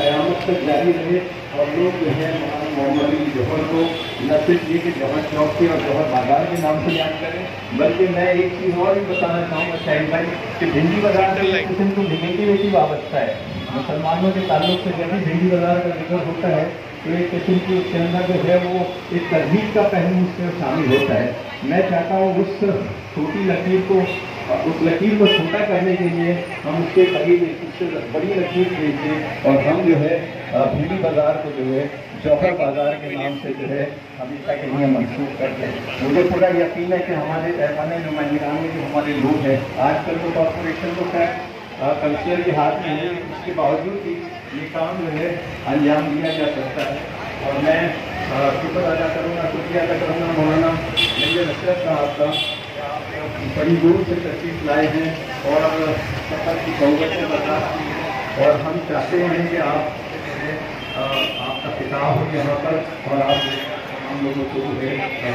कयामत तक जारी रहे और लोग जो है मौलाना मोहम्मद अली जौहर को न सिर्फ़ ये कि जौहर चौक के और जौहर बाज़ार के नाम से याद करें। बल्कि मैं एक चीज़ और भी बताना चाहूँगा, शाहिद भाई, कि भिंडी बाज़ार किस्म की निगेटिविटी वाबस्ता है। मुसलमानों के ताल्लुक से जब भी भिंडी बाज़ार का ज़िक्र होता है तो एक किस्म की उसके अंदर जो है वो एक तरजीब का पहलू उसमें शामिल होता है। मैं चाहता हूँ उस छोटी लकीर को उस लकीर को छोटा करने के लिए हम उसके करीब उससे बड़ी लकीर भेज दें और हम जो है भिंडी बाज़ार को जो है, जौहर बाज़ार के नाम से जो है हमेशा के लिए मंसूख करते हैं मुझे पूरा यकीन है कि हमारे पैमाने नुमाइंदान में जो हमारे लोग हैं, आजकल तो कॉरपोरेशन को खैर कल्चर के हाथ में है इसके बावजूद भी ये काम जो है, अंजाम दिया जा सकता है। और मैं शुक्र अदा करूँगा, शुक्रिया अदा करूँगा मौलाना, मेरे नसरत साहब का। बड़ी दूर से तशरीफ़ लाए हैं और सफ़र की बर्दाश्त की हैं और हम चाहते हैं कि आप आपका किताब हो यहाँ पर और आप हम लोगों को जो है है